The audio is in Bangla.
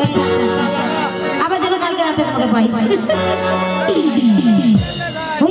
পাই। আবার যেন কালকে রাতে তোমাকে পাই। ওই